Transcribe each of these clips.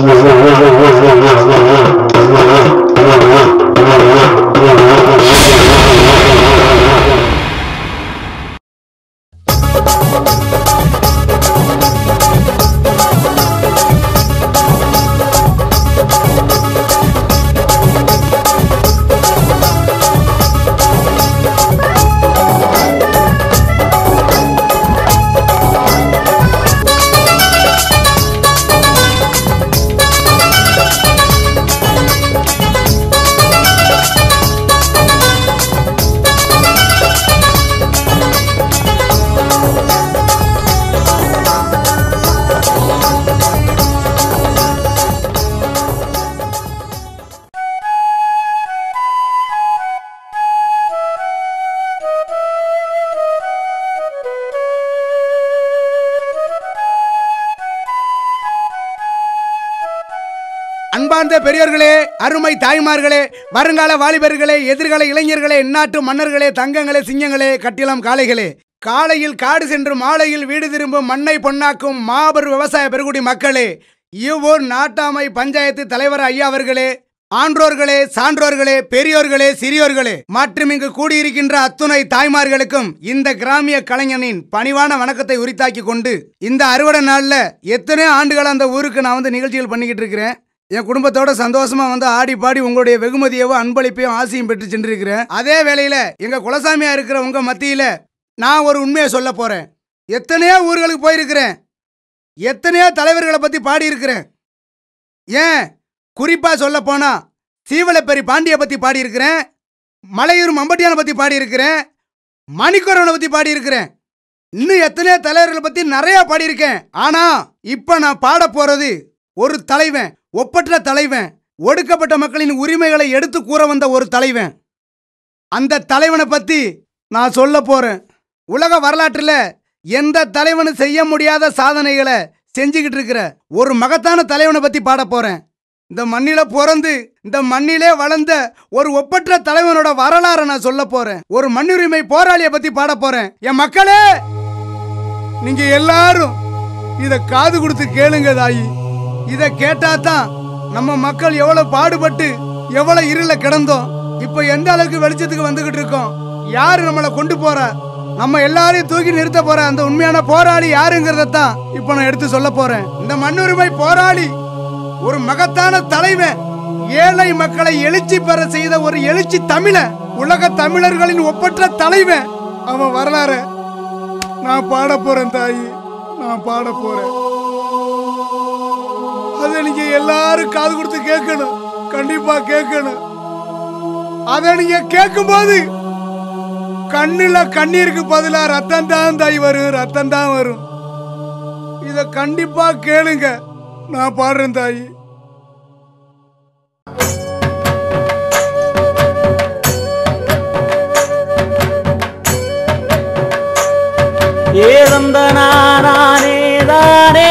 Yeah. நண்பர்களே அருமை தாய்மார்களே வருங்கால வாலிபர்களே எதிர்கால இளைஞர்களே இந்நாட்டு மன்னர்களே தங்கங்களே சிங்கங்களே கட்டிலம் காளைகளே. காலையில் காடு சென்று மாலையில் வீடு திரும்பும் மண்ணை பொன்னாக்கும் மாபெரும் விவசாய பெருகுடி மக்களே இவ்வூர் நாட்டாமை பஞ்சாயத்து தலைவர் ஐயா அவர்களே ஆன்றோர்களே சான்றோர்களே பெரியோர்களே சிறியோர்களே மற்றும் இங்கு கூடியிருக்கின்ற அத்துணை தாய்மார்களுக்கும் இந்த கிராமிய கலைஞனின் பணிவான வணக்கத்தை உரித்தாக்கி கொண்டு இந்த அறுவடை நாளில் எத்தனை ஆண்டுகள் அந்த ஊருக்கு நான் வந்து நிகழ்ச்சிகள் பண்ணிக்கிட்டு இருக்கிறேன். என் குடும்பத்தோட சந்தோஷமா வந்து ஆடி பாடி உங்களுடைய வெகுமதியவும் அன்பளிப்பையும் ஆசையும் பெற்று சென்றிருக்கிறேன். அதே வேளையில எங்க குலசாமியா இருக்கிற உங்க மத்தியில நான் ஒரு உண்மையை சொல்ல போறேன். எத்தனையோ ஊர்களுக்கு போயிருக்கிறேன். எத்தனையோ தலைவர்களை பத்தி பாடியிருக்கிறேன். ஏன்? குறிப்பா சொல்ல போனா சீவலப்பெரி பாண்டிய பத்தி பாடியிருக்கிறேன். மலையூர் மம்பட்டியான பத்தி பாடியிருக்கிறேன். மணிக்கரவனை பத்தி பாடியிருக்கிறேன். இன்னும் எத்தனையோ தலைவர்களை பத்தி நிறைய பாடியிருக்கேன். ஆனா இப்ப நான் பாட போறது ஒரு தலைவன். ஒப்பற்ற தலைவன் ஒடுக்கப்பட்ட மக்களின் உரிமைகளை எடுத்து கூற வந்த ஒரு தலைவன். அந்த தலைவனை பற்றி நான் சொல்ல போகிறேன் உலக வரலாற்றில் எந்த தலைவனும் செய்ய முடியாத சாதனைகளை செஞ்சுக்கிட்டு இருக்கிற ஒரு மகத்தான தலைவனை பற்றி பாட போகிறேன் இந்த மண்ணில பிறந்து இந்த மண்ணிலே வளர்ந்த ஒரு ஒப்பற்ற தலைவனோட வரலாறை நான் சொல்ல போறேன். ஒரு மண்ணுரிமை போராளியை பத்தி பாட போறேன். என் மக்களே நீங்க எல்லாரும் இத காது கொடுத்து கேளுங்க தாயி. இதை கேட்டா தான் நம்ம மக்கள் எவ்வளவு பாடுபட்டு எவ்வளவு இருள கிடந்தோம். இப்ப எந்த அளவுக்கு வெளிச்சத்துக்கு வந்துகிட்டு இருக்கோம்? யாரு நம்மளை கொண்டு போற? நம்ம எல்லாரையும் தூக்கி நிறுத்த போற அந்த உண்மையான போராளி யாருங்கிறத தான் இப்ப நான் எடுத்து சொல்ல போறேன். இந்த மண்ணுரிமை போராளி ஒரு மகத்தான தலைவன் ஏழை மக்களை எழுச்சி பெற செய்த ஒரு எழுச்சி தமிழ உலக தமிழர்களின் ஒப்பற்ற தலைவன் அவன் வரலாறு. நான் பாட போறேன் தாயி. நான் பாட போறேன். அதை நீங்க எல்லாரும் காது கொடுத்து கேட்கணும். கண்டிப்பா கேட்கணும். அதை நீங்க கேட்கும்போது கண்ணுல கண்ணீருக்கு பதிலா ரத்தம் தான் தாய் வரும் ரத்தம் தான் வரும். இத கண்டிப்பா கேளுங்க. நான் பாடுறேன் தாய். ஏ தந்தனானே தானே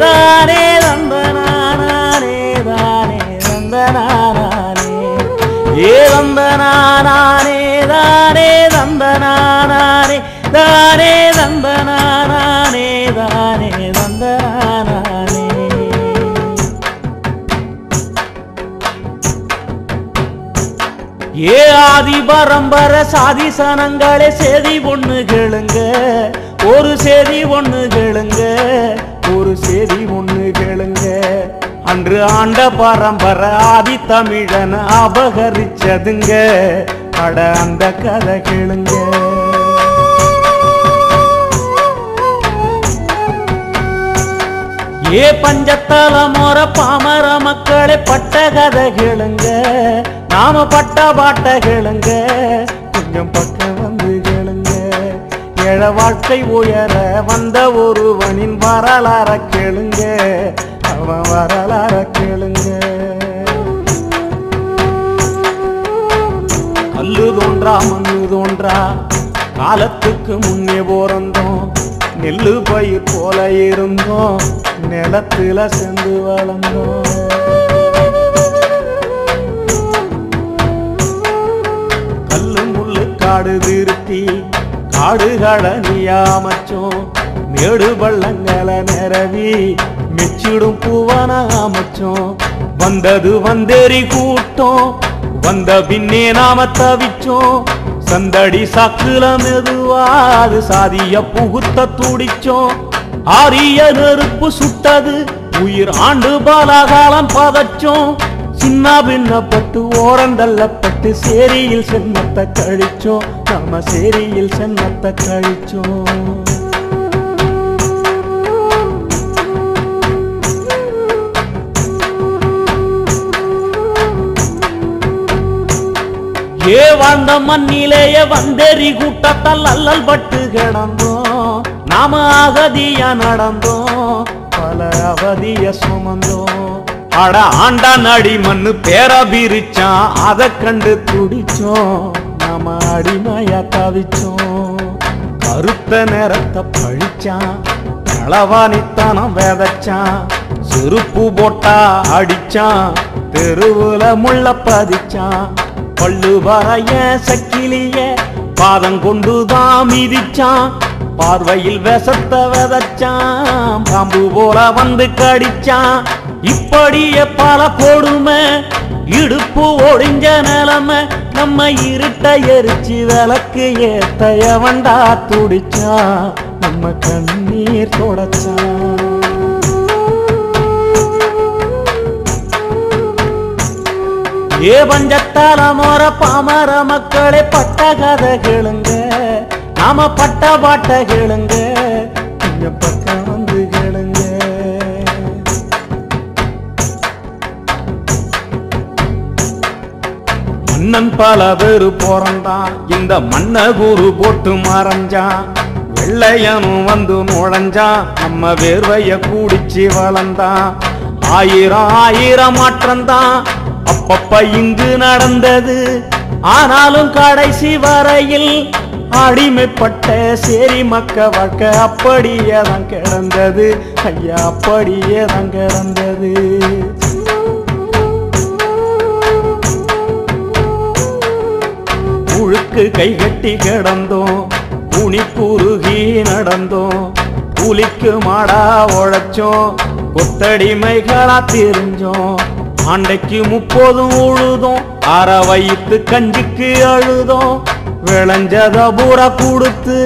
தானே தந்தனானே தானே தந்தனானே ஏ தந்தனானே தானே தந்தனானே தானே தந்தனானே தானே தந்தனானே ஏ ஆதி பரம்பர சாதி சனங்களே செதி ஒண்ணு கேளுங்க. ஒரு செதி ஒண்ணு கேளுங்க. ஒரு செய்தி ஒண்ணு கேளுங்க. அன்று ஆண்ட பரம்பரை ஆதி தமிழன் அபகரிச்சதுங்க. பட அந்த கதை கேளுங்க. ஏ பஞ்சத்தல மோர பாமர மக்களே பட்ட கதை கேளுங்க. நாம பட்ட பாட்ட கேளுங்க. கொஞ்சம் பக்கம் ஏழ வாழ்க்கை உயர வந்த ஒருவனின் வரலாற கேளுங்க. அவன் வரலாற கேளுங்க. கல்லு தோன்றா மண்ணு தோன்றா காலத்துக்கு முன்னே போறந்தோம். நெல்லு பயிர் போல இருந்தோம். நிலத்துல சென்று வளர்ந்தோம். கல்லு முள்ளு காடு திருத்தி காடுகளை நீயாமச்சோம். மேடு பள்ளங்களை நிரவி மிச்சிடும் பூவன அமைச்சோம் வந்தது வந்தேறி கூட்டம். வந்த பின்னே நாம தவிச்சோம் சந்தடி சாக்குல மெதுவாது சாதிய புகுத்த துடிச்சோம். ஆரிய நெருப்பு சுட்டது உயிர் ஆண்டு பாலாகாலம் பதச்சோம். சின்ன பின்னப்பட்டு ஓரந்தள்ளப்பட்டு சேரியில் சென்னத்தை கழிச்சோம். நம்ம சேரியில் சென்னத்தை கழிச்சோம். ஏ வாழ்ந்த மண்ணிலேயே வந்தேறி கூட்டத்தால் அல்லல் பட்டு கிடந்தோம். நாம அகதியா நடந்தோம். பல அவதிய சுமந்தோம். அட ஆண்டா நடி மண்ணு பேரா பிரிச்சான் அதை கண்டு துடிச்சோம். அடிமையா தவிச்சோம். கருத்த நேரத்தை பழிச்சான். களவானித்தனம் விதைச்சான். செருப்பு போட்டா அடிச்சான். தெருவுல முள்ள பதிச்சான். பள்ளு வரைய சக்கிலிய பாதம் கொண்டுதான் மிதிச்சான். பார்வையில் விசத்தை விதைச்சான். பாம்பு போல வந்து கடிச்சான். இப்படியே பல கொடுமை. இடுப்பு ஒடிஞ்ச நிலமை. நம்ம இருட்ட எரிச்சு விளக்கு ஏத்தைய வண்டா துடிச்சான் நம்ம கண்ணீர் தொடச்சா. ஏ பஞ்சத்தால மோர பாமர மக்களை பட்ட கதை கேளுங்க நாம பட்ட பாட்ட கேளுங்க. மன்னன் பல பேரு பிறந்தான். இந்த மன்ன குரு போட்டு மறைஞ்சான். வெள்ளையனும் வந்து நுழைஞ்சான். நம்ம வேர்வைய கூடிச்சு வளர்ந்தான். ஆயிரம் ஆயிரம் மாற்றம்தான் அப்பப்ப இங்கு நடந்தது. ஆனாலும் கடைசி வரையில் அடிமைப்பட்ட சேரி மக்க வக்க அப்படியே தான் கிடந்தது. ஐயா அப்படியே தான் கிடந்தது. உழுக்கு கைகட்டி கிடந்தோம். புனி குறுகி நடந்தோம். புலிக்கு மாடா உழைச்சோம். கொத்தடிமைகளா தெரிஞ்சோம். ஆண்டைக்கு முப்பதும் உழுதோம். அற வயிற்று கஞ்சிக்கு அழுதோம். விளைஞ்சத பூரா கொடுத்து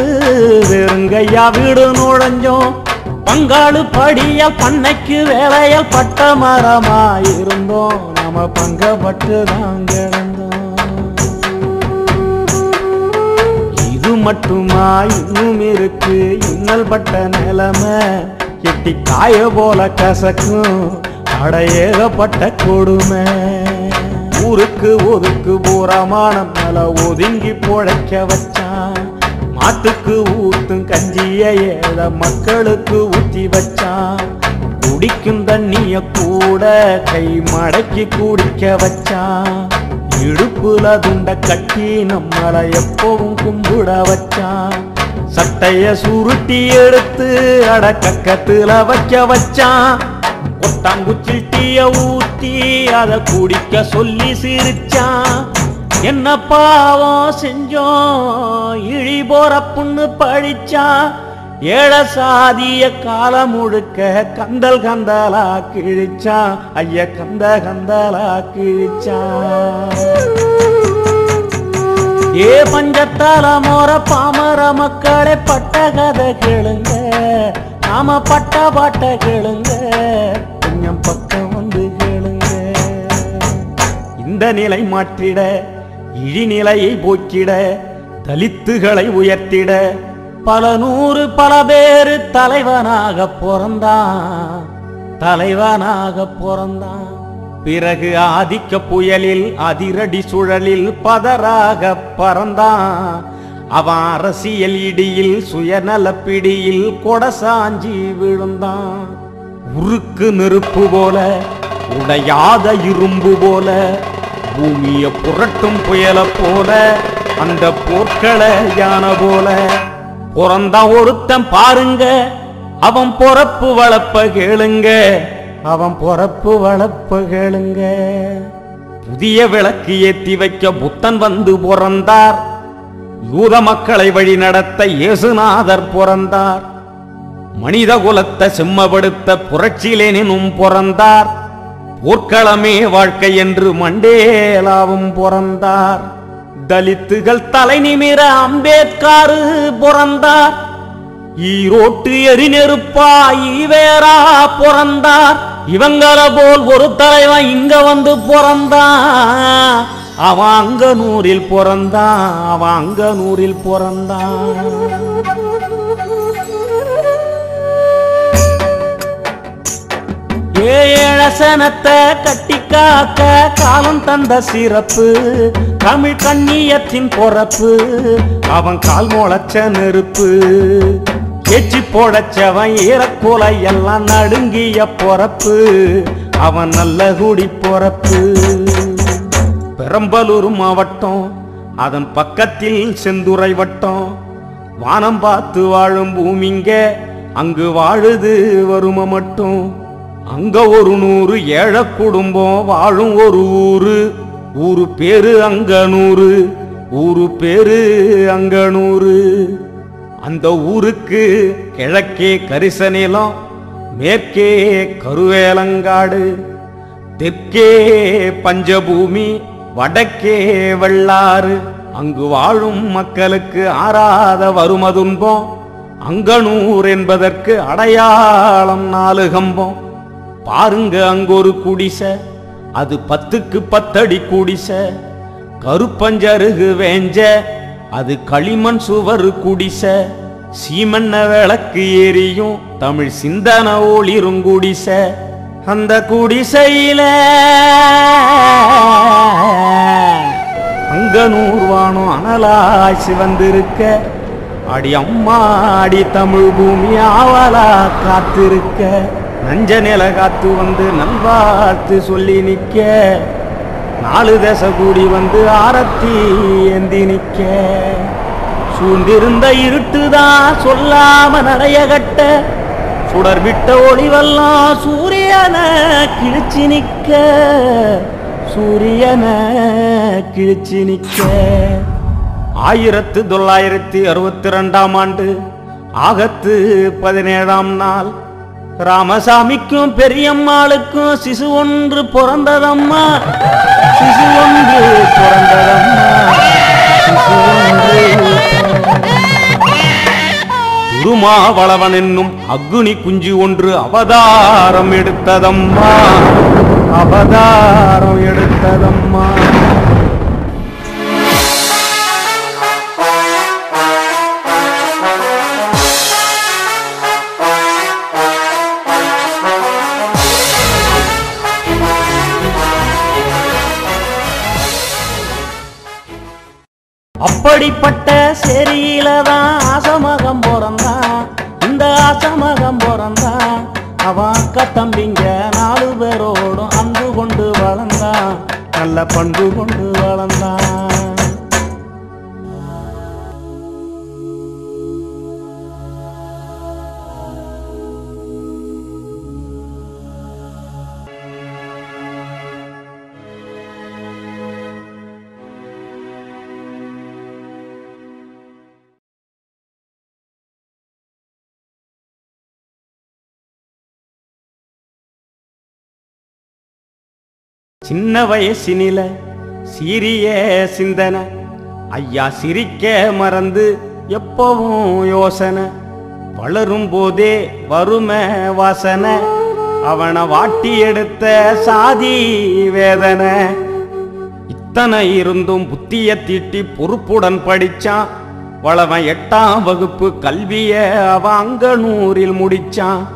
வெறுங்கையா வீடு நுழைஞ்சோம். பங்காளு படிய பண்ணைக்கு வேலைய பட்ட மரமா இருந்தோம் நம்ம பங்கப்பட்டு தான் மட்டுமா இன்னும் இருக்கு. இன்னல் பட்ட நிலமை எட்டி காய போல கசக்கும். அட ஏகப்பட்ட கொடுமை. ஊருக்கு ஒதுக்கு பூரமான மல ஒதுங்கி பொழைக்க வச்சான். மாட்டுக்கு ஊத்தும் கஞ்சிய ஏழ மக்களுக்கு ஊத்தி வச்சான். குடிக்கும் தண்ணிய கூட கை மடக்கி குடிக்க வச்சான். இடுப்புல துண்ட கட்டி நம்மளை எப்பவும் கும்பிட வச்சான். சட்டைய சுருட்டி எடுத்து அட கக்கத்துல வைக்க வச்சான். கொட்டாங்குச்சில் டீய ஊத்தி அத குடிக்க சொல்லி சிரிச்சான். என்ன பாவம் செஞ்சோம் இழி போற புண்ணு பழிச்சான். ஏழ சாதிய காலம் முழுக்க கந்தல் கந்தலா கிழிச்சான் ஐய கந்த கந்தலா கிழிச்சான் ஏ பஞ்சத்தால மோர பாமர மக்களே பட்ட கதை கேளுங்க நாம பட்ட பாட்ட கேளுங்க கொஞ்சம் பக்கம் வந்து கேளுங்க. இந்த நிலை மாற்றிட இழிநிலையை போக்கிட தலித்துகளை உயர்த்திட பல நூறு பல பேரு தலைவனாக பிறந்தான். தலைவனாக பிறந்தான். பிறகு ஆதிக்க புயலில் அதிரடி சுழலில் பதராக பறந்தான். அவன் அரசியல் இடியில் சுயநல பிடியில் கொடசாஞ்சி விழுந்தான். உருக்கு நெருப்பு போல உடையாத இரும்பு போல பூமிய புரட்டும் புயல போல அந்த போர்க்கள யானை போல பிறந்தான் ஒருத்தன் பாருங்க அவன் பொறப்பு வளப்ப கேளுங்க. அவன் பொறப்பு வளப்ப கேளுங்க. புதிய விளக்கு ஏத்தி வைக்க புத்தன் வந்து பிறந்தார். யூத மக்களை வழி நடத்த இயேசுநாதர் பிறந்தார். மனித குலத்தை செம்மப்படுத்த புரட்சியிலேனும் பிறந்தார். போர்க்களமே வாழ்க்கை என்று மண்டேலாவும் பிறந்தார். தலித்துகள் தலை நிமிர அம்பேத்காரு பிறந்தார். ஈரோட்டு எரிநெருப்பா ஈவேரா பிறந்தார். இவங்கள போல் ஒரு தலைவன் இங்க வந்து பிறந்தான். அவன் அங்க நூறில் பிறந்தான். அவன் அங்க நூறில் பிறந்தான் ஏழசனத்தை கட்டி காக்க காலம் தந்த சிறப்பு தமிழ் கண்ணியத்தின் பொறப்பு அவன் கால் முளைச்ச நெருப்பு. எச்சி போடச்சவன் ஈரக்கூலை எல்லாம் நடுங்கிய பொறப்பு அவன் நல்ல குடி பொறப்பு. பெரம்பலூர் மாவட்டம் அதன் பக்கத்தில் செந்துரை வட்டம். வானம் பார்த்து வாழும் பூமிங்க அங்கு வாழுது வறுமை மட்டும். அங்க ஒரு நூறு ஏழை குடும்பம் வாழும் ஒரு ஊரு. ஊரு பேரு அங்க நூறு ஊரு பேரு அங்க நூறு அந்த ஊருக்கு கிழக்கே கரிச நிலம் மேற்கே கருவேலங்காடு தெற்கே பஞ்சபூமி வடக்கே வெள்ளாறு அங்கு வாழும் மக்களுக்கு ஆறாத வருமதுன்பம் அங்கனூர் என்பதற்கு அடையாளம் நாலு கம்பம் பாருங்க அங்கொரு குடிசை. அது பத்துக்கு பத்தடி குடிசை. கருப்பஞ்சருகு வேஞ்ச. அது களிமண் சுவர் குடிசை. சீமண்ண விளக்கு எரியும் தமிழ் சிந்தன ஒளிரும் குடிசை. அந்த குடிசையில அங்க நூறுவானும் அனலாய் சிவந்திருக்க. அடி அம்மா அடி தமிழ் பூமி ஆவலா காத்திருக்க. நஞ்ச நில காத்து வந்து நல்வாழ்த்து சொல்லி நிற்க. நாலு தசை கூடி வந்து ஆரத்தி ஏந்தி நிற்க. சூழ்ந்திருந்த இருட்டுதான் சொல்லாம நடைய கட்ட. சுடர் விட்ட ஒளிவெல்லாம் சூரியன கிழிச்சு நிற்க. சூரியன கிழிச்சு நிற்க. ஆயிரத்து தொள்ளாயிரத்தி அறுபத்தி ரெண்டாம் ஆண்டு ஆகத்து பதினேழாம் நாள் ராமசாமிக்கும் பெரியம்மாளுக்கும் சிசு ஒன்று பிறந்ததம்மா. சிசு ஒன்று பிறந்ததம்மா. சிசு ஒன்று திருமாவளவன் என்னும் அக்னி குஞ்சு ஒன்று அவதாரம் எடுத்ததம்மா. அவதாரம் எடுத்ததம்மா. சின்ன வயசினில சிறிய சிந்தனை. ஐயா சிரிக்க மறந்து எப்பவும் யோசனை. வளரும் போதே வறுமை வாசனை. அவனை வாட்டி எடுத்த சாதி வேதனை. இத்தனை இருந்தும் புத்திய தீட்டி பொறுப்புடன் படிச்சான். வளவன் எட்டாம் வகுப்பு கல்விய அவன் அங்கனூரில் முடிச்சான்.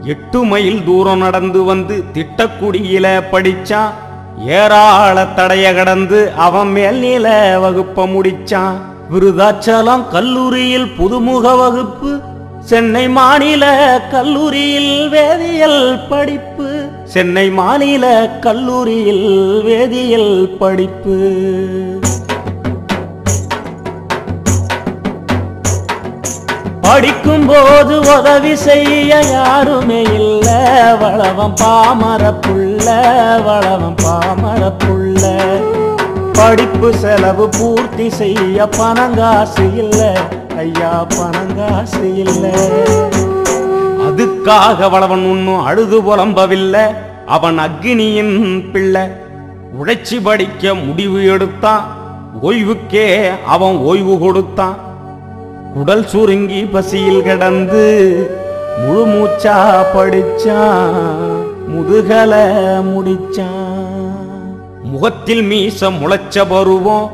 எட்டு மைல் தூரம் நடந்து வந்து திட்டக்குடியில படிச்சான். ஏராள தடைய கடந்து அவன் மேல் நில வகுப்ப முடிச்சான். விருதாச்சலம் கல்லூரியில் புதுமுக வகுப்பு சென்னை மாநில கல்லூரியில் வேதியியல் படிப்பு சென்னை மாநில கல்லூரியில் வேதியியல் படிப்பு. படிக்கும்போது உதவி செய்ய யாருமே இல்ல. வளவம் பாமர புள்ள வளவம் பாமர புள்ள படிப்பு செலவு பூர்த்தி செய்ய பணங்காசு இல்ல. ஐயா பணங்காசு இல்ல. அதுக்காக வளவன் ஒன்னும் அழுது புலம்பவில்லை. அவன் அக்னியின் பிள்ளை. உழைச்சி படிக்க முடிவு எடுத்தான். ஓய்வுக்கே அவன் ஓய்வு கொடுத்தான். உடல் சுருங்கி பசியில் கிடந்து முழு மூச்சா படிச்சான் முதுகல முடிச்சான் முகத்தில் மீச முளைச்ச பருவம்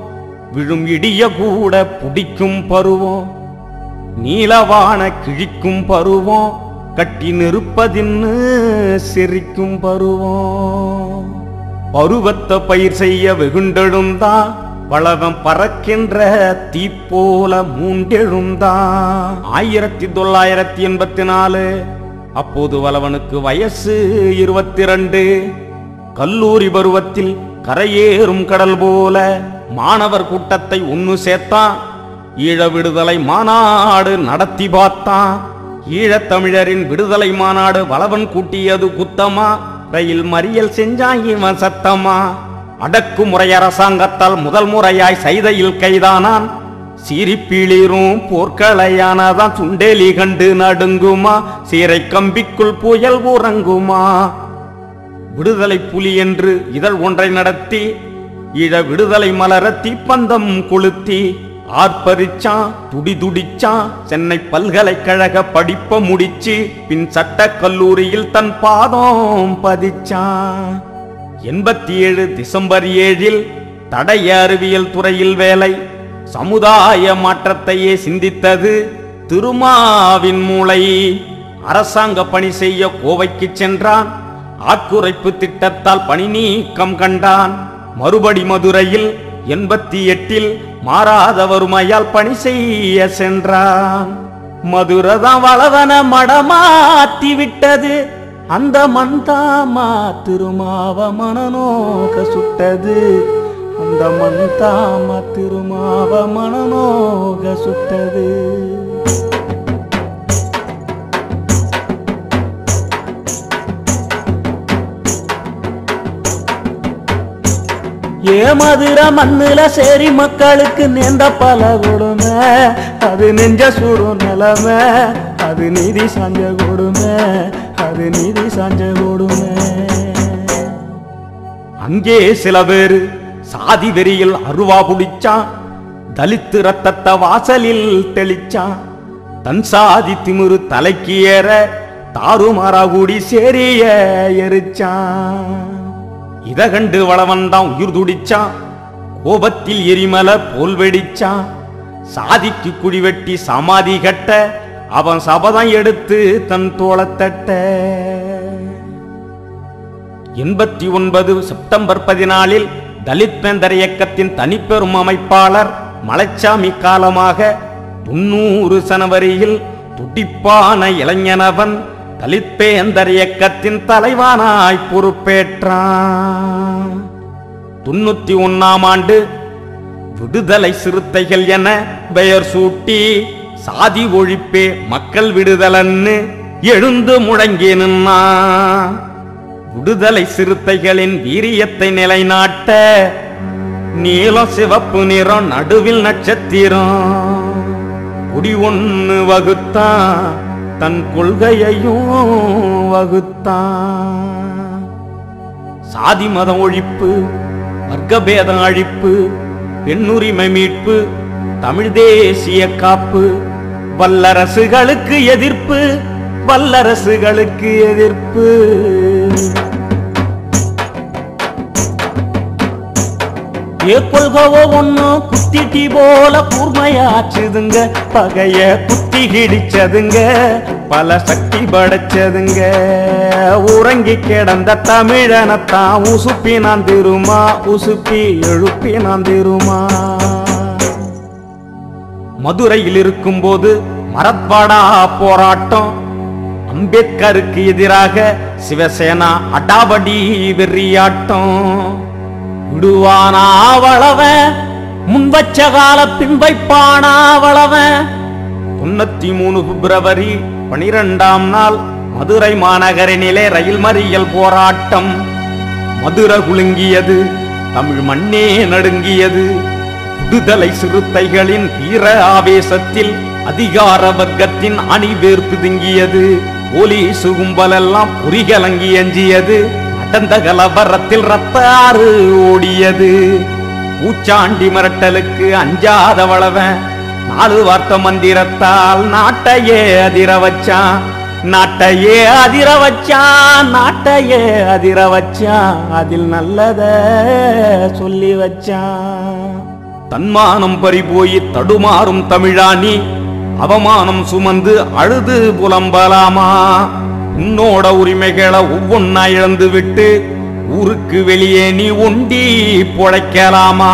விழும் இடிய கூட புடிக்கும் பருவம். நீலவான கிழிக்கும் பருவம் கட்டி நிற்பதின்னு சிரிக்கும் பருவம். பருவத்தை பயிர் செய்ய வெகுண்டெழுந்தான் வளவம் பறக்கின்ற தீப்போல மூண்டெழுந்தா ஆயிரத்தி தொள்ளாயிரத்தி எண்பத்தி நாலு அப்போது வளவனுக்கு வயசு இருபத்தி ரெண்டு கல்லூரி பருவத்தில் கரையேறும் கடல் போல மாணவர் கூட்டத்தை ஒன்னு சேர்த்தான். ஈழ விடுதலை மாநாடு நடத்தி பார்த்தான். ஈழத்தமிழரின் விடுதலை மாநாடு வளவன் கூட்டியது குத்தமா? ரயில் மறியல் செஞ்சான் இவன் சத்தமா? அடக்குமுறை அரசாங்கத்தால் முதல் முறையாய் சைதையில் கைதானான். சீரிப்பீளிரும் போர்க்களையானதான் சுண்டேலி கண்டு நடுங்குமா. சீரை கம்பிக்குள் புயல் உறங்குமா. விடுதலை புலி என்று இதழ் ஒன்றை நடத்தி ஈழ விடுதலை மலர தீப்பந்தம் கொளுத்தி. ஆர்ப்பரிச்சான் துடி துடிச்சான் சென்னை பல்கலைக்கழக படிப்ப முடிச்சு பின் சட்ட கல்லூரியில் தன் பாதம் பதிச்சான் எண்பத்தி ஏழு டிசம்பர் ஏழில் தடய அறிவியல் துறையில் வேலை சமுதாய மாற்றத்தையே சிந்தித்தது திருமாவின் மூளை. அரசாங்க பணி செய்ய கோவைக்கு சென்றான் ஆட்குறைப்பு திட்டத்தால் பணி நீக்கம் கண்டான். மறுபடி மதுரையில் எண்பத்தி எட்டில் மாறாத வறுமையால் பணி செய்ய சென்றான். மதுரதான் வளவன மடமாத்தி விட்டது. அந்த மந்தாமா திருமாவ மனநோக சுட்டது. அந்த மந்தாமா திருமாவ மனநோக சுட்டது. ஏ மதுர மண்ணுல சேரி மக்களுக்கு நேர்ந்த பல கொடுமை. அது நெஞ்ச சுடும் நிலமை அது நீதி சாஞ்ச கொடுமை. அது நீதி சாஞ்ச கொடுமை அங்கே சில பேரு சாதி வெறியில் அருவா புடிச்சான் தலித்து ரத்தத்தை வாசலில் தெளிச்சான் தன் சாதி திமிரு தலைக்கு ஏற தாறுமாறா கூடி சேரிய எரிச்சான் இத கண்டு வளவன் தான் உயிர் துடிச்சான் கோபத்தில் எரிமலை போல் வெடிச்சான் சாதிக்கு குழி வெட்டி சமாதி கட்ட அவன் சபதம் எடுத்து தன் தோளத்தட்ட எண்பத்தி ஒன்பது செப்டம்பர் பதினாலில் தலித் பேந்தர் இயக்கத்தின் தனிப்பெரும் அமைப்பாளர் மலைச்சாமி காலமாக தொண்ணூறு சனவரியில் துடிப்பான இளைஞனவன் தலித் பேந்தர் இயக்கத்தின் தலைவானாய் பொறுப்பேற்றான். தொண்ணூத்தி ஒன்னாம் ஆண்டு விடுதலை சிறுத்தைகள் என பெயர் சூட்டி சாதி ஒழிப்பே மக்கள் விடுதலன்னு எழுந்து முழங்கி நின்னா. விடுதலை சிறுத்தைகளின் வீரியத்தை நிலைநாட்ட நீலம் சிவப்பு நிறம் நடுவில் நட்சத்திரம். குடி ஒன்னு வகுத்தான் தன் கொள்கையையும் வகுத்தான் சாதி மத ஒழிப்பு வர்க்கபேத அழிப்பு பெண்ணுரிமை மீட்பு தமிழ் தேசிய காப்பு வல்லரசுகளுக்கு எதிர்ப்பு வல்லரசுகளுக்கு எதிர்ப்பு. ஏ கொள்கவோ ஒன்னும் குத்திட்டி போல கூர்மையாச்சுதுங்க. பகைய குத்தி கிடிச்சதுங்க பல சக்தி படைச்சதுங்க. உறங்கி கிடந்த தமிழனத்தான் உசுப்பி நான் திருமா உசுப்பி எழுப்பி நான் திருமா. மதுரையில் இருக்கும்போது மரத்வாடா போராட்டம். அம்பேத்கருக்கு எதிராக சிவசேனா அடாபடி வெறியாட்டம். விடுவானா வளவன் கால பின் வளவன் தொண்ணூத்தி மூணு பிப்ரவரி பனிரெண்டாம் நாள் மதுரை மாநகரினிலே ரயில் மறியல் போராட்டம். மதுரை குலுங்கியது தமிழ் மண்ணே நடுங்கியது. விடுதலை சிறுத்தைகளின் வீர ஆவேசத்தில் அதிகார வர்க்கத்தின் அணிவேர் திங்கியது. போலீசு கும்பலெல்லாம் புரிகலங்கி அஞ்சியது. நடந்த கலவரத்தில் ரத்த ஆறு ஓடியது. பூச்சாண்டி மிரட்டலுக்கு அஞ்சாத வளவன். நாலு வார்த்த மந்திரத்தால் நாட்டையே அதிர வச்சான். நாட்டையே அதிர வச்சான் நாட்டையே அதிர வச்சான். அதில் நல்லத சொல்லி வச்சான். தன்மானம் பறிபோய் தடுமாறும் தமிழாணி. அவமானம் சுமந்து அழுது புலம்பலாமா. உன்னோட உரிமைகளை ஒவ்வொன்னா இழந்து விட்டு ஊருக்கு வெளியே நீ ஒண்டி பொழைக்கலாமா.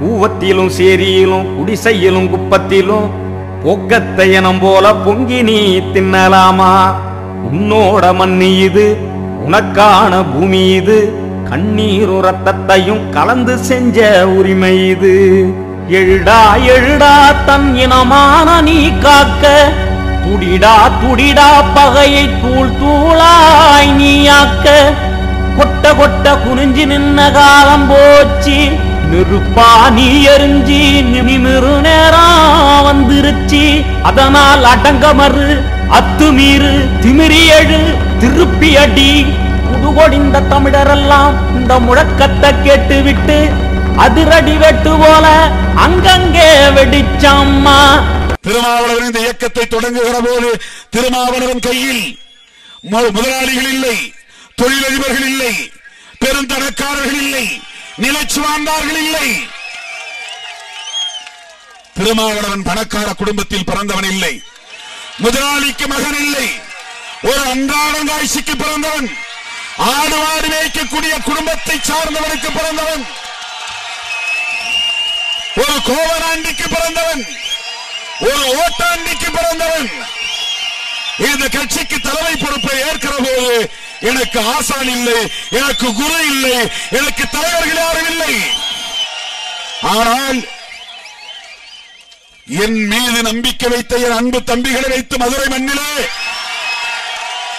கூவத்திலும் சேரியிலும் குடிசையிலும் குப்பத்திலும் பொக்கத்தை இனம் போல பொங்கி நீ தின்னலாமா. உன்னோட மண்ணு இது உனக்கான பூமி இது. கண்ணீரும் ரத்தத்தையும் கலந்து செஞ்ச உரிமை இது. எழுடா எழுடா தன் இனமான நீ காக்க. துடிடா துடிடா பகையை தூள் தூளாய் நீயாக்க கொட்ட கொட்ட குனிஞ்சு நின்ன காலம் போச்சு. நெருப்பா நீ எரிஞ்சி நிமிரு நேரம் வந்துருச்சு. அதனால் அடங்க மறு அத்துமீறு திமிரி எழு திருப்பி அடி. ஒடிந்த தமிழரெல்லாம் இந்த முழக்கத்தை கேட்டுவிட்டு அதிரடி வெட்டு போல அங்கங்கே வெடிச்சம்மா. திருமாவளவன் இந்த இயக்கத்தை தொடங்குகிற போது திருமாவளவன் கையில் முதலாளிகள் இல்லை தொழிலதிபர்கள் இல்லை பெருந்தடக்காரர்கள் இல்லை நிலச்சுவார்ந்தார்கள் இல்லை. திருமாவளவன் பணக்கார குடும்பத்தில் பிறந்தவன் இல்லை முதலாளிக்கு மகன் இல்லை ஒரு அன்றாடங்காய்ச்சிக்கு பிறந்தவன். ஆடு வைக்கக்கூடிய மேய்க்கக்கூடிய குடும்பத்தை சார்ந்தவனுக்கு பிறந்தவன். ஒரு கோவராண்டிக்கு பிறந்தவன். ஒரு ஓட்டாண்டிக்கு பிறந்தவன். இந்த கட்சிக்கு தலைமை பொறுப்பை ஏற்கிற போது எனக்கு ஆசான் இல்லை எனக்கு குரு இல்லை எனக்கு தலைவர்கள் யாரும் இல்லை. ஆனால் என் மீது நம்பிக்கை வைத்த என் அன்பு தம்பிகளை வைத்து மதுரை மண்ணிலே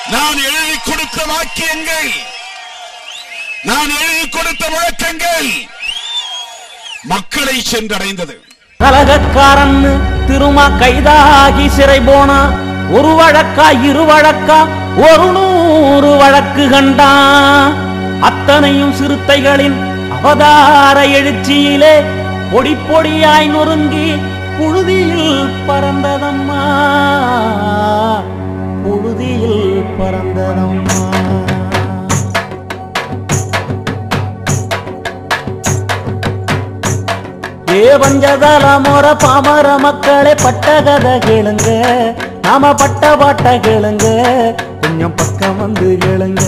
நான் எழுதி கொடுத்த வாக்கியங்கள். நான் எழுதி கொடுத்த முழக்கங்கள் மக்களை சென்றடைந்தது. கலகக்காரன் திருமா கைதாகி சிறை போனா ஒரு வழக்கா இரு வழக்கா ஒரு நூறு வழக்கு கண்டான் அத்தனையும் சிறுத்தைகளின் அவதார எழுச்சியிலே பொடி பொடியாய் நொறுங்கி புழுதியில் பறந்ததம்மா. புழுதியில் பறந்தனம்மா ஏ பஞ்சதல மோர பாமர மக்களே பட்ட கதை கேளுங்க. நாம பட்ட பாட்ட கேளுங்க. கொஞ்சம் பக்கம் வந்து கேளுங்க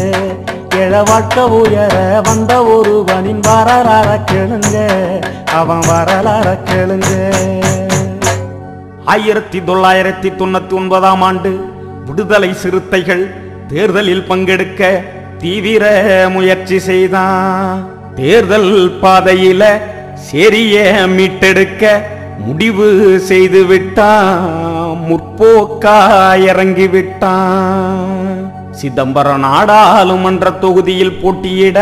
ஏழ வாழ்க்கை உயர வந்த ஒருவனின் வரலாற கேளுங்க. அவன் வரலாற கேளுங்க. ஆயிரத்தி தொள்ளாயிரத்தி தொண்ணூத்தி ஒன்பதாம் ஆண்டு விடுதலை சிறுத்தைகள் தேர்தலில் பங்கெடுக்க தீவிர முயற்சி செய்தான் தேர்தல் பாதையில சரிய மீட்டெடுக்க முடிவு செய்து விட்டான் முற்போக்கா இறங்கி விட்டான் சிதம்பரம் நாடாளுமன்ற தொகுதியில் போட்டியிட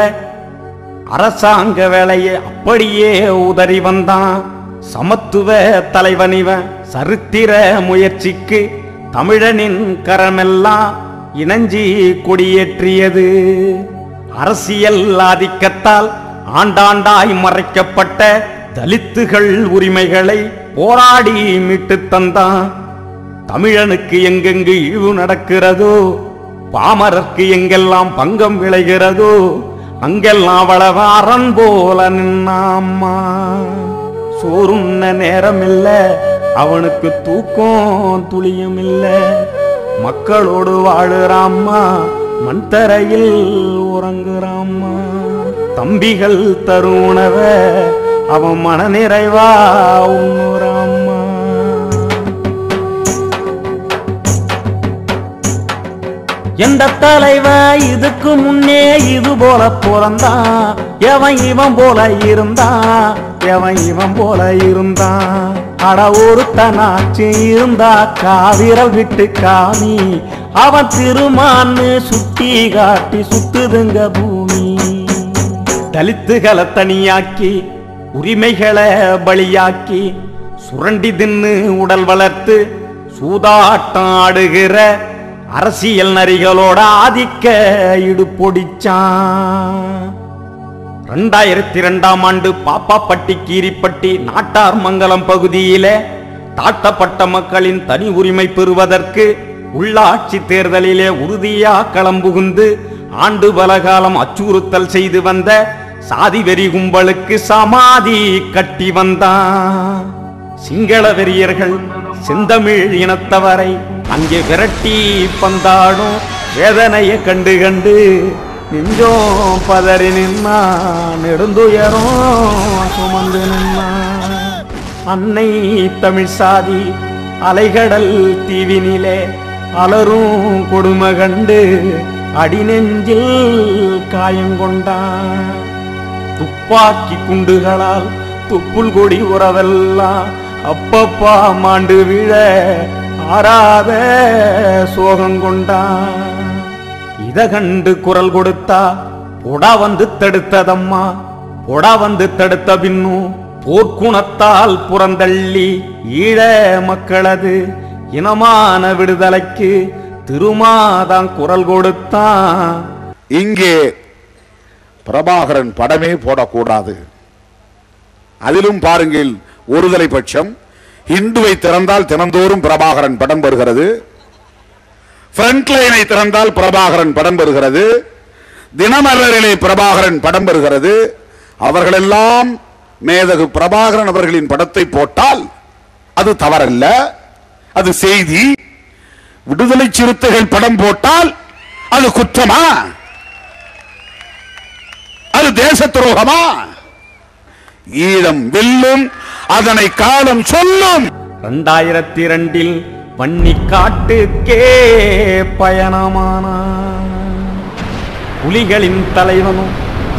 அரசாங்க வேலையை அப்படியே உதறி வந்தான். சமத்துவ தலைவன் இவன் சரித்திர முயற்சிக்கு தமிழனின் கரமெல்லாம் இணஞ்சி கொடியேற்றியது. அரசியல் ஆதிக்கத்தால் ஆண்டாண்டாய் மறைக்கப்பட்ட தலித்துகள் உரிமைகளை போராடி மீட்டு தந்தான் தமிழனுக்கு எங்கெங்கு இழிவு நடக்கிறதோ பாமரர்க்கு எங்கெல்லாம் பங்கம் விளைகிறதோ அங்கெல்லாம் அவ்வளவு அரண் போல நின்னாம்மா. சோறுண்ண நேரம் அவனுக்கு தூக்கம் துளியும் இல்லை. மக்களோடு வாழுறாம்மா மண் தரையில் உறங்குறாம்மா தம்பிகள் தரும் உணவை அவன் மனநிறைவா உண்ணுறாம்மா எந்த தலைவ இதுக்கு முன்னே இது போல பிறந்தான் எவன் இவன் போல இருந்தான் எவன் இவன் போல இருந்தான் அட ஒருத்தனாச்சு இருந்தா காவிரல் விட்டு காமி. அவன் திருமான்னு சுட்டி காட்டி சுத்துதுங்க பூமி. தலித்துகளை தனியாக்கி உரிமைகளை பலியாக்கி சுரண்டி தின்னு உடல் வளர்த்து சூதாட்டம் ஆடுகிற அரசியல் நரிகளோட ஆதிக்க இடுப்பொடிச்சான். ரெண்டாயிரத்தி ரெண்டாம் ஆண்டு பாப்பாப்பட்டி கீரிப்பட்டி நாட்டார் மங்கலம் பகுதியிலே தாழ்த்தப்பட்ட மக்களின் தனி உரிமை பெறுவதற்கு உள்ளாட்சி தேர்தலிலே உறுதியா களம்புகுந்து ஆண்டு பலகாலம் அச்சுறுத்தல் செய்து வந்த சாதி வெறி கும்பலுக்கு சமாதி கட்டி வந்தான். சிங்கள வெறியர்கள் செந்தமிழ் இனத்தவரை அங்கே விரட்டி பந்தாடும் வேதனையை கண்டு கண்டு நெஞ்சோம் பதறி நின்னா நெடுந்துயரும் சுமந்து நின்னா. அன்னை தமிழ் சாதி அலைகடல் தீவினிலே அலரும் கொடுமை கண்டு அடிநெஞ்சில் காயங்கொண்டான் துப்பாக்கி குண்டுகளால் துப்புல் கொடி உறவெல்லாம் அப்பப்பா மாண்டு விழ ஆறாத சோகம் கொண்டான். இத கண்டு குரல் கொடுத்தா பொடா வந்து தடுத்ததம்மா. பொடா வந்து தடுத்த பின்னும் போர்க்குணத்தால் புறந்தள்ளி ஈழ மக்களது இனமான விடுதலைக்கு திருமாதான் குரல் கொடுத்தான் இங்கே பிரபாகரன் படமே போடக்கூடாது. அதிலும் பாருங்கள் ஒருதலை பட்சம் இந்துவை திறந்தால் தினந்தோறும் பிரபாகரன் படம் வருகிறது. ஃப்ரண்ட்லைனை திறந்தால் பிரபாகரன் படம் பெறுகிறது தினமலரிலே பிரபாகரன் படம் பெறுகிறது அவர்களெல்லாம் மேதகு பிரபாகரன் அவர்களின் படத்தை போட்டால் அது தவறல்ல. அது செய்தி. விடுதலை சிறுத்தைகள் படம் போட்டால் அது குற்றமா? அது தேச துரோகமா? ஈழம் வெல்லும் அதனை காலம் சொல்லும். ரெண்டாயிரத்தி இரண்டில் வன்னி காட்டுக்கே பயணமானா புலிகளின் தலைவனும்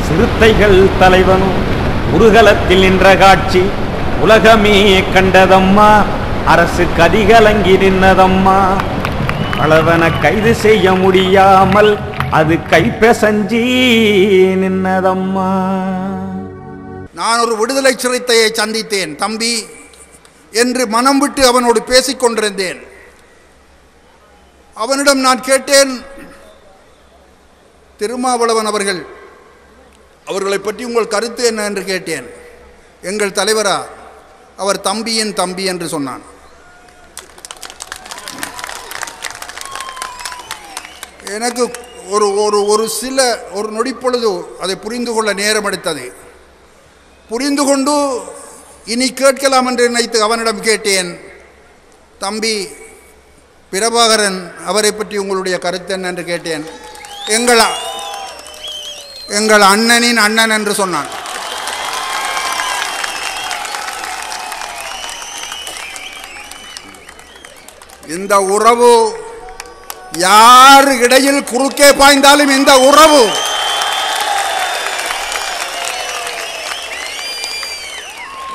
சிறுத்தைகள் தலைவனும் குருகலத்தில் நின்ற காட்சி உலகமே கண்டதம்மா. அரசு கதிகலங்கி நின்னதம்மா. அளவன கைது செய்ய முடியாமல் அது கைப்பெசஞ்சி நின்னதம்மா. நான் ஒரு விடுதலை சிறுத்தையை சந்தித்தேன் தம்பி என்று மனம் விட்டு அவனோடு பேசிக் கொண்டிருந்தேன் அவனிடம் நான் கேட்டேன் திருமாவளவன் அவர்கள் அவர்களை பற்றி உங்கள் கருத்து என்ன? என்று கேட்டேன். எங்கள் தலைவரா அவர் தம்பியின் தம்பி என்று சொன்னான். எனக்கு ஒரு ஒரு ஒரு சில ஒரு நொடிப்பொழுது அதை புரிந்து கொள்ள நேரம் எடுத்தது. புரிந்து கொண்டு இனி கேட்கலாம் என்று நினைத்து அவனிடம் கேட்டேன். தம்பி பிரபாகரன் அவரை பற்றி உங்களுடைய கருத்து என்ன என்று கேட்டேன். எங்கள் அ- எங்கள் அண்ணனின் அண்ணன் என்று சொன்னான். இந்த உறவு யார் இடையில் குறுக்கே பாய்ந்தாலும் இந்த உறவு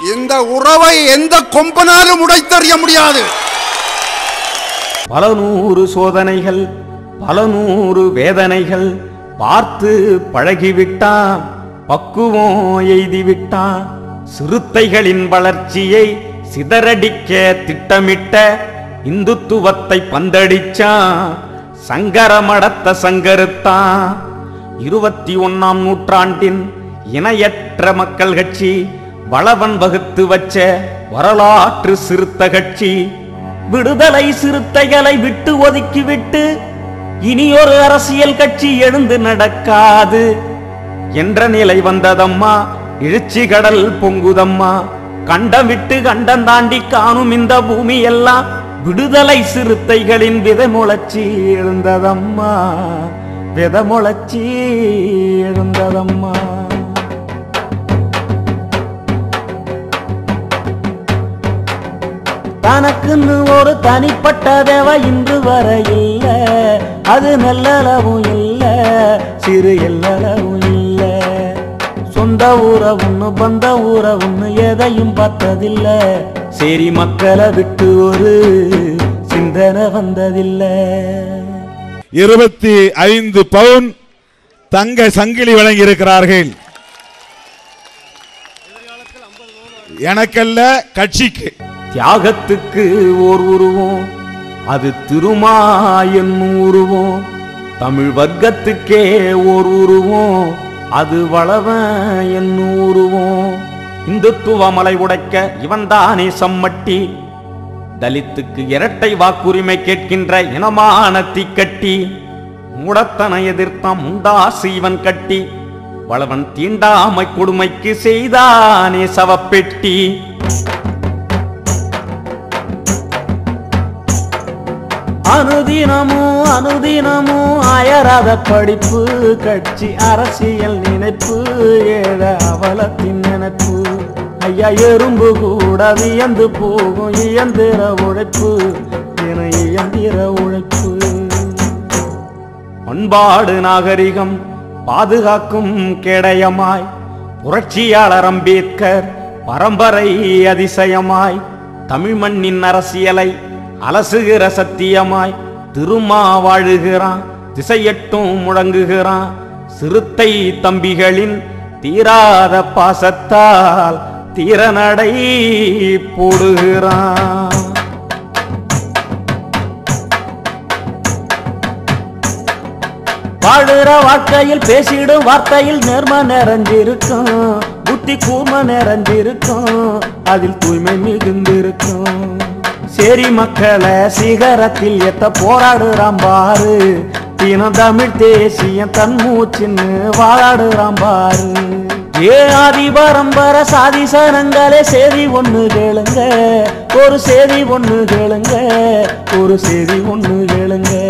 இந்த உறவை எந்த கொம்பனாலும் உடைத்தறிய முடியாது. பல நூறு சோதனைகள் பல நூறு வேதனைகள் பார்த்து பழகிவிட்டான் பக்குவம் எய்திவிட்டான் சிறுத்தைகளின் வளர்ச்சியை சிதறடிக்க திட்டமிட்ட இந்துத்துவத்தை பந்தடிச்சான் சங்கரமடத்த சங்கருத்தான் இருபத்தி ஒன்னாம் நூற்றாண்டின் இணையற்ற மக்கள் கட்சி வளவன் வகுத்து வச்ச வரலாற்று சிறுத்த கட்சி. விடுதலை சிறுத்தைகளை விட்டு ஒதுக்கிவிட்டு இனியொரு அரசியல் கட்சி எழுந்து நடக்காது. என்ற நிலை வந்ததம்மா இழுச்சி கடல் பொங்குதம்மா கண்டம் விட்டு கண்டம் தாண்டி காணும் இந்த பூமி எல்லாம் விடுதலை சிறுத்தைகளின் விதை எழுந்ததம்மா விதை எழுந்ததம்மா. எனக்குன்னு ஒரு தனிப்பட்ட தேவை இன்று வர இல்ல. அது நல்லளவும் இல்ல சிறு எல்லளவும் இல்ல. சொந்த உறவுன்னு பந்த ஒன்று எதையும் பார்த்ததில்ல. சரி மக்களை விட்டு ஒரு சிந்தனை வந்ததில்லை. இருபத்தி ஐந்து பவுன் தங்க சங்கிலி வழங்கி இருக்கிறார்கள் எனக்கல்ல கட்சிக்கு. தியாகத்துக்கு ஓர் உருவம் அது திருமா உருவம். தமிழ் வர்க்கத்துக்கே ஓர் உருவம் அது வளவன் என்னும் உருவம். இந்துத்துவ மலை உடைக்க இவன்தானே சம்மட்டி தலித்துக்கு இரட்டை வாக்குரிமை கேட்கின்ற இனமான தீக்கட்டி. மூடத்தன எதிர்த்தான் முண்டாசு இவன் கட்டி வளவன் தீண்டாமை கொடுமைக்கு செய்தானே சவப்பெட்டி. அனுதினமும் அனுதினமும் அயராத படிப்பு கட்சி அரசியல் நினைப்பு ஏழ அவலத்தின் நினைப்பு. ஐயா எறும்பு கூட வியந்து போகும் இயந்திர உழைப்பு என இயந்திர உழைப்பு. பண்பாடு நாகரிகம் பாதுகாக்கும் கேடயமாய் புரட்சியாளர் அம்பேத்கர் பரம்பரை அதிசயமாய் தமிழ் மண்ணின் அரசியலை அலசுகிற சத்தியமாய் திருமா வாழுகிறான் திசையட்டும் முழங்குகிறான். சிறுத்தை தம்பிகளின் தீராத பாசத்தால் தீரநடை போடுகிறான். வாழுற வாழ்க்கையில் பேசிடும் வார்த்தையில் நேர்ம நிறைஞ்சிருக்கும் புத்தி கூர்ம நிறைஞ்சிருக்கும் அதில் தூய்மை மிகுந்திருக்கும். சரி மக்களை சிகரத்தில் எத்த போராடுறான் பாரு. தினம் தமிழ் தேசியம் தன் மூச்சின்னு வாழாடுறான் பாரு. ஏ ஆதி பரம்பர சாதி சனங்களே செய்தி ஒண்ணு கேளுங்க. ஒரு செய்தி ஒண்ணு கேளுங்க. ஒரு செய்தி ஒண்ணு கேளுங்க.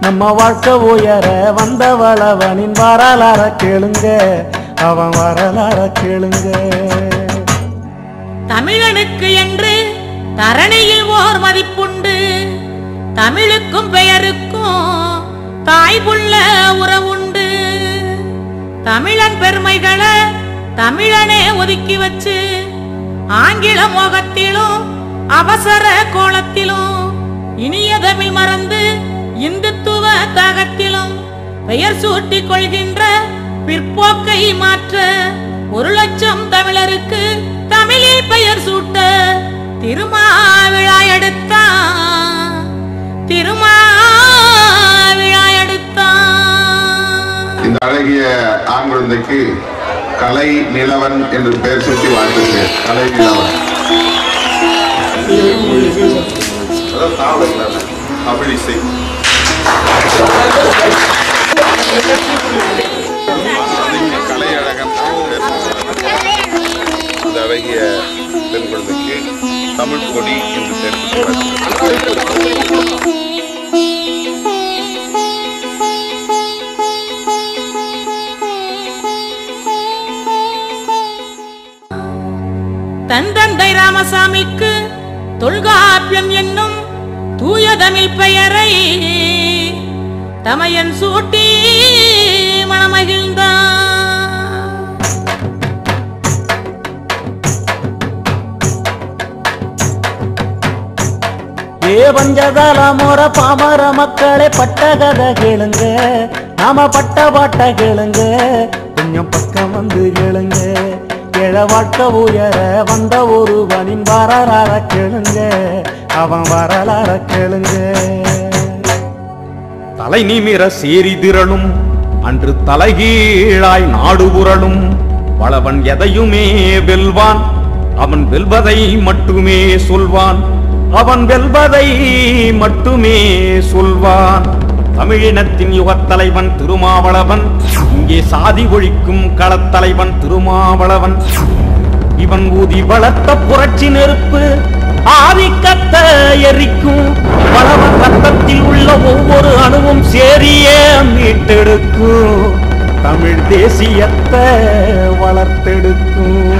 நம்ம வாழ்க்கை உயர வந்த வளவனின் வரலாற கேளுங்க. அவன் வரலாற கேளுங்க. தமிழனுக்கு என்று தரணியில் ஓர் மதிப்புண்டு. தமிழுக்கும் பெயருக்கும் தாய்புள்ள உறவுண்டு. தமிழன் பெருமைகளை தமிழனே ஒதுக்கி வச்சு ஆங்கில மோகத்திலும் அவசர கோலத்திலும் இனிய தமிழ் மறந்து இந்துத்துவ தாகத்திலும் பெயர் சூட்டிக் கொள்கின்ற பிற்போக்கை மாற்ற ஒரு லட்சம் தமிழருக்கு தமிழில் பெயர் சூட்ட திருமாவிழா எடுத்தான் திருமாவிழா எடுத்தான் இந்த அழகிய ஆண் குழந்தைக்கு கலை நிலவன் என்று பெயர் சூட்டி வாழ்த்துகிறேன் கலை நிலவன் அதான் தாவல நிலவன். தமிழ் இசை கலை அழகன் இந்த அழகிய பெண் குழந்தைக்கு தமிழ் கொடி என்று பெயர் சூட்டி தன் தந்தை ராமசாமிக்கு தொல்காப்பியம் என்னும் தூய தமிழ் பெயரை தமையன் சூட்டி மனமகிழ்ந்தான். ஏ பஞ்சதல முற பாமர மக்களே பட்ட கதை கேளுங்க. நாம பட்ட பாட்ட கேளுங்க. கொஞ்சம் பக்கம் வந்து கேளுங்க ஏழ வாழ்க்கை உயர வந்த ஒருவனின் வரலாற கேளுங்க. அவன் வரலாற கேளுங்க. தலை நிமிர சேரி திரளும். அன்று தலைகீழாய் நாடு புரளும் வளவன் எதையுமே வெல்வான். அவன் வெல்வதை மட்டுமே சொல்வான். அவன் வெல்வதை மட்டுமே சொல்வான். தமிழினத்தின் யுகத்தலைவன் திருமாவளவன். இங்கே சாதி ஒழிக்கும் களத்தலைவன் திருமாவளவன். இவன் ஊதி வளர்த்த புரட்சி நெருப்பு ஆதிக்கத்தை எரிக்கும். வளவன் ரத்தத்தில் உள்ள ஒவ்வொரு அணுவும் சேரியே மீட்டெடுக்கும். தமிழ் தேசியத்தை வளர்த்தெடுக்கும்.